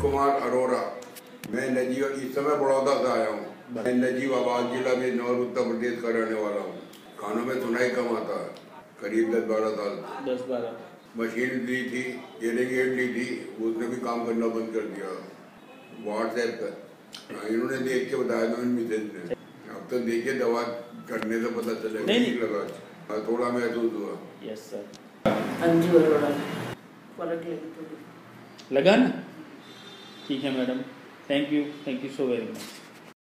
कुमार अरोड़ा मैं नजीब इस समय बड़ौदा से आया हूँ। मैं नजीबाबाद जिला में नौर उत्तर प्रदेश का रहने वाला हूँ। खानों में सुनाई कम आता है। करीब दस बारह साल दस बारह। मशीन ली थी एड ली थी उसने भी काम करना बंद कर दिया। व्हाट्सएप पर इन्होंने देख के बताया था मेरी मिसेज ने। अब तो देखिए दवा करने से पता चलेगा। नहीं, ठीक लगा हाँ, थोड़ा महसूस हुआ। Yes sir Anju Arora. थोड़ी लगा ना? ठीक है madam. Thank you thank you so very much